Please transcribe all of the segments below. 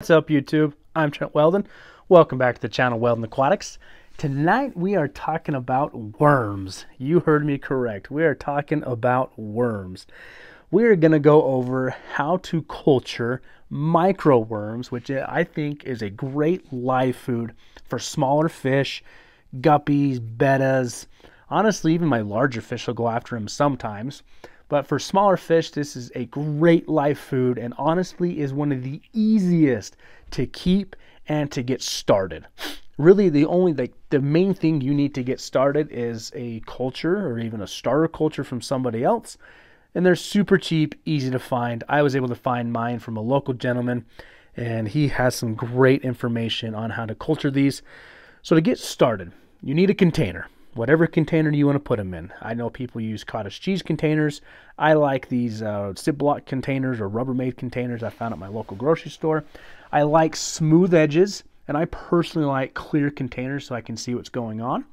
What's up YouTube? I'm Trent Weldon. Welcome back to the channel Weldon Aquatics. Tonight we are talking about worms. You heard me correct. We are talking about worms. We are going to go over how to culture micro worms, which I think is a great live food for smaller fish, guppies, bettas. Honestly, even my larger fish will go after them sometimes. But for smaller fish, this is a great live food and honestly is one of the easiest to keep and to get started. Really, the only like the main thing you need to get started is a culture or even a starter culture from somebody else. And they're super cheap, easy to find. I was able to find mine from a local gentleman, and he has some great information on how to culture these. So to get started, you need a container whatever container you want to put them in. I know people use cottage cheese containers. I like these uh, Ziploc containers or Rubbermaid containers I found at my local grocery store. I like smooth edges, and I personally like clear containers so I can see what's going on.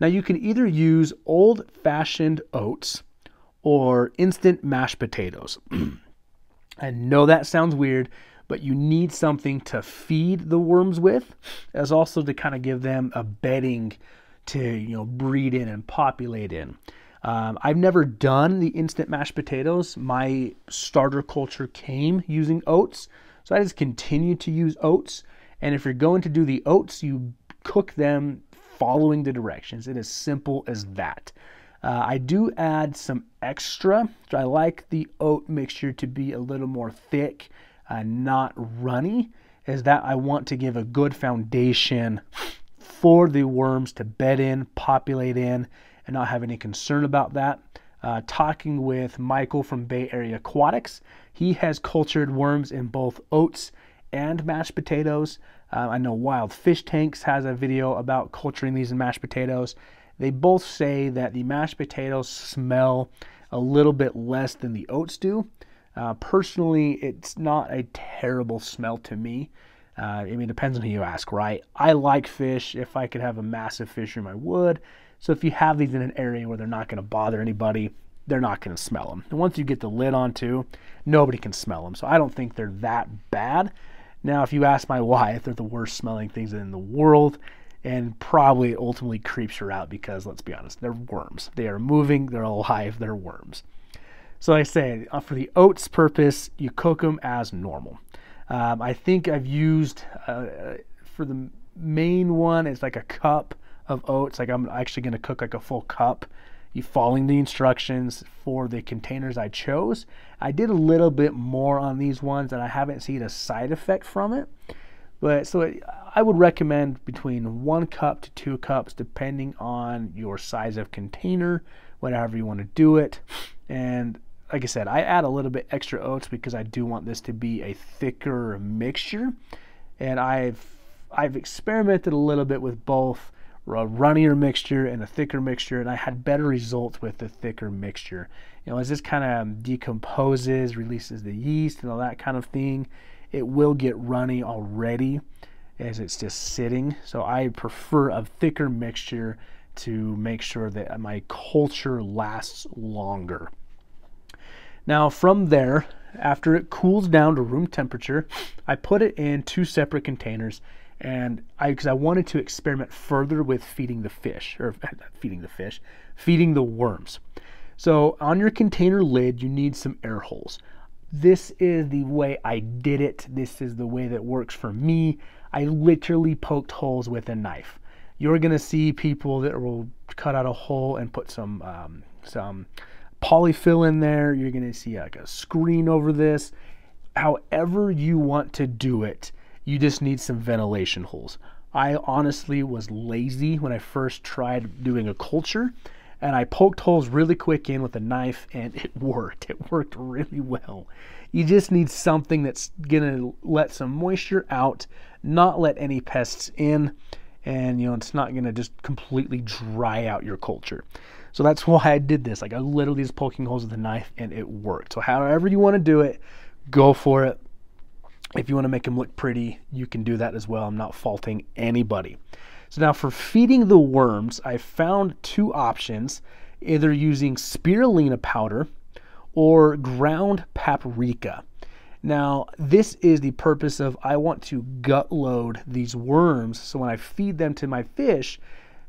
Now you can either use old-fashioned oats or instant mashed potatoes. I know that sounds weird, but you need something to feed the worms with, as also to kind of give them a bedding to you know breed in and populate in. Um, I've never done the instant mashed potatoes. My starter culture came using oats, so I just continue to use oats. And if you're going to do the oats, you cook them following the directions. It is simple as that. Uh, I do add some extra. I like the oat mixture to be a little more thick, uh, not runny, as that I want to give a good foundation for the worms to bed in, populate in, and not have any concern about that. Uh, talking with Michael from Bay Area Aquatics, he has cultured worms in both oats and mashed potatoes. Uh, I know Wild Fish Tanks has a video about culturing these in mashed potatoes. They both say that the mashed potatoes smell a little bit less than the oats do. Uh, personally, it's not a terrible smell to me. Uh, I mean, it depends on who you ask, right? I like fish. If I could have a massive fish room, I would. So if you have these in an area where they're not going to bother anybody, they're not going to smell them. And once you get the lid on too, nobody can smell them. So I don't think they're that bad. Now, if you ask my wife, they're the worst smelling things in the world and probably ultimately creeps her out because let's be honest, they're worms. They are moving, they're alive, they're worms. So I say, uh, for the oats purpose, you cook them as normal. Um, I think I've used uh, for the main one, it's like a cup of oats. Like I'm actually going to cook like a full cup. You following the instructions for the containers I chose. I did a little bit more on these ones, and I haven't seen a side effect from it. But so it, I would recommend between one cup to two cups, depending on your size of container, whatever you want to do it. And like I said, I add a little bit extra oats because I do want this to be a thicker mixture. And I've I've experimented a little bit with both a runnier mixture and a thicker mixture, and I had better results with the thicker mixture. You know, as this kind of decomposes, releases the yeast and all that kind of thing, it will get runny already as it's just sitting. So I prefer a thicker mixture to make sure that my culture lasts longer. Now from there, after it cools down to room temperature, I put it in two separate containers and I because I wanted to experiment further with feeding the fish or feeding the fish, feeding the worms. So on your container lid, you need some air holes. This is the way I did it. This is the way that works for me. I literally poked holes with a knife. You're gonna see people that will cut out a hole and put some um, some polyfill in there. You're to see like a screen over this. However you want to do it, you just need some ventilation holes. I honestly was lazy when I first tried doing a culture and I poked holes really quick in with a knife and it worked. It worked really well. You just need something that's to let some moisture out, not let any pests in, and you know, it's not to just completely dry out your culture. So that's why I did this. Like I literally just poking holes with a knife and it worked. So however you want to do it, go for it. If you want to make them look pretty, you can do that as well. I'm not faulting anybody. So now for feeding the worms, I found two options, either using spirulina powder or ground paprika. Now, this is the purpose of I want to gut load these worms so when I feed them to my fish,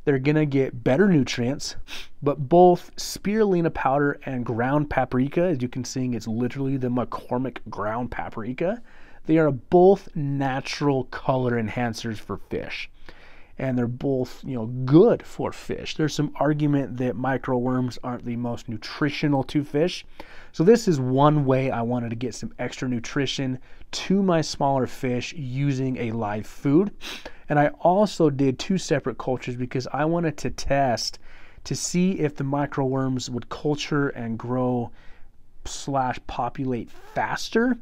they're to get better nutrients. But both spirulina powder and ground paprika, as you can see, it's literally the McCormick ground paprika. They are both natural color enhancers for fish and they're both you know good for fish. There's some argument that microworms aren't the most nutritional to fish. So this is one way I wanted to get some extra nutrition to my smaller fish using a live food. And I also did two separate cultures because I wanted to test to see if the microworms would culture and grow slash populate faster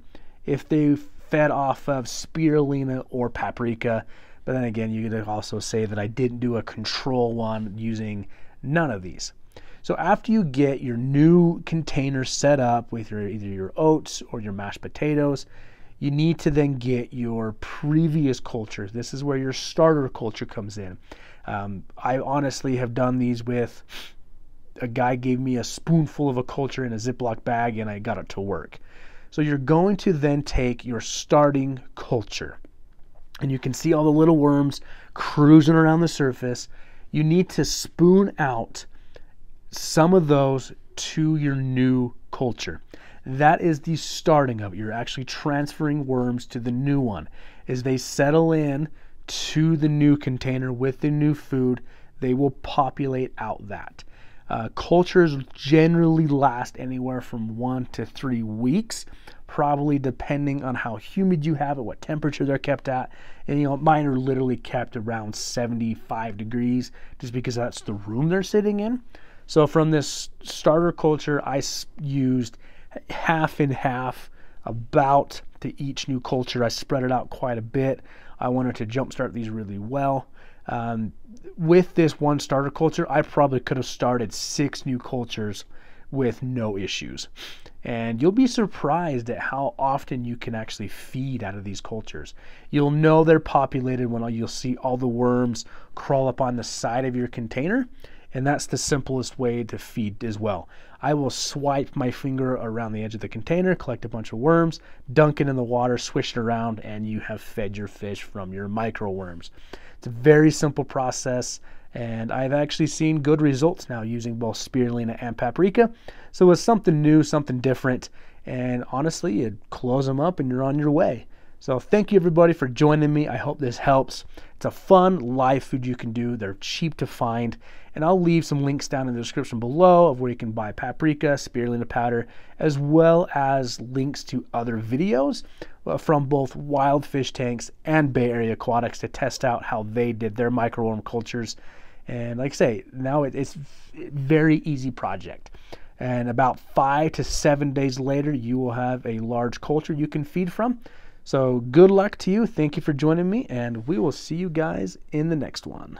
if they fed off of spirulina or paprika but then again, you could also say that I didn't do a control one using none of these. So after you get your new container set up with your, either your oats or your mashed potatoes, you need to then get your previous cultures. This is where your starter culture comes in. Um, I honestly have done these with a guy gave me a spoonful of a culture in a Ziploc bag and I got it to work. So you're going to then take your starting culture and you can see all the little worms cruising around the surface. You need to spoon out some of those to your new culture. That is the starting of it. You're actually transferring worms to the new one. As they settle in to the new container with the new food, they will populate out that. Uh, cultures generally last anywhere from one to three weeks, probably depending on how humid you have it, what temperature they're kept at. And you know, mine are literally kept around 75 degrees just because that's the room they're sitting in. So from this starter culture, I used half and half about to each new culture. I spread it out quite a bit. I wanted to jumpstart these really well. Um, with this one starter culture, I probably could have started six new cultures with no issues. And you'll be surprised at how often you can actually feed out of these cultures. You'll know they're populated when you'll see all the worms crawl up on the side of your container. And that's the simplest way to feed as well. I will swipe my finger around the edge of the container, collect a bunch of worms, dunk it in the water, swish it around, and you have fed your fish from your micro worms. It's a very simple process, and I've actually seen good results now using both spirulina and paprika. So it's something new, something different, and honestly, you close them up and you're on your way. So thank you everybody for joining me. I hope this helps. It's a fun live food you can do. They're cheap to find. And I'll leave some links down in the description below of where you can buy paprika, spirulina powder, as well as links to other videos uh, from both wild fish tanks and Bay Area Aquatics to test out how they did their microworm cultures. And like I say, now it's very easy project. And about five to seven days later, you will have a large culture you can feed from. So good luck to you. Thank you for joining me, and we will see you guys in the next one.